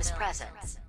His presence.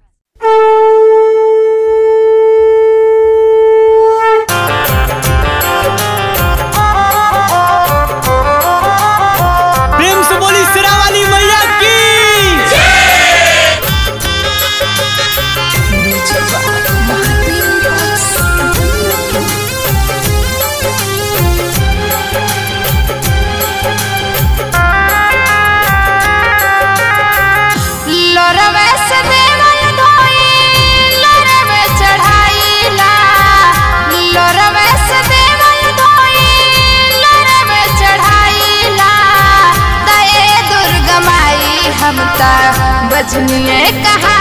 बजनिए। कहाइला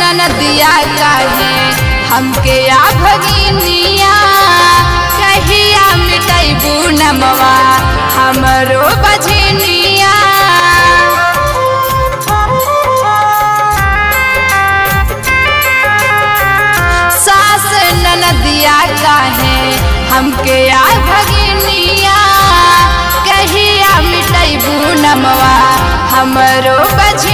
ननदिया काहे? हमके आ भगिनिया, कहिया मिटैबू नमवा? हमरो बजनिया सास ननदिया काहे? हमके आ भगिनिया, कहिया मिटैबू नमवा? हमरो बजनिया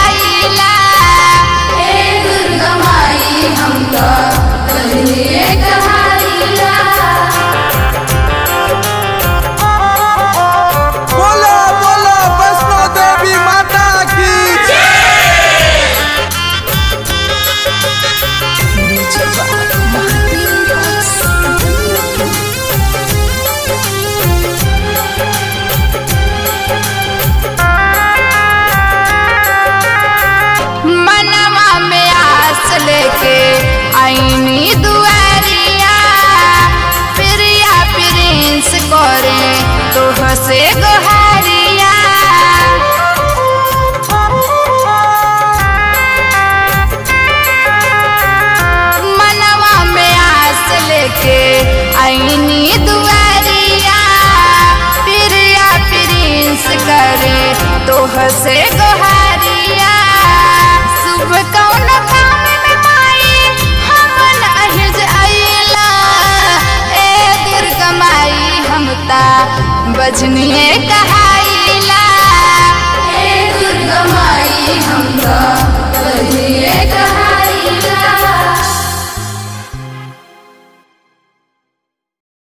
से मनवा में आस लेके आईनी दुआरिया। प्रिया प्रिंस करे तोह से गोहारिया। सुनिए कहाईला हे दुर्गा माई हमका कहिए तो कहा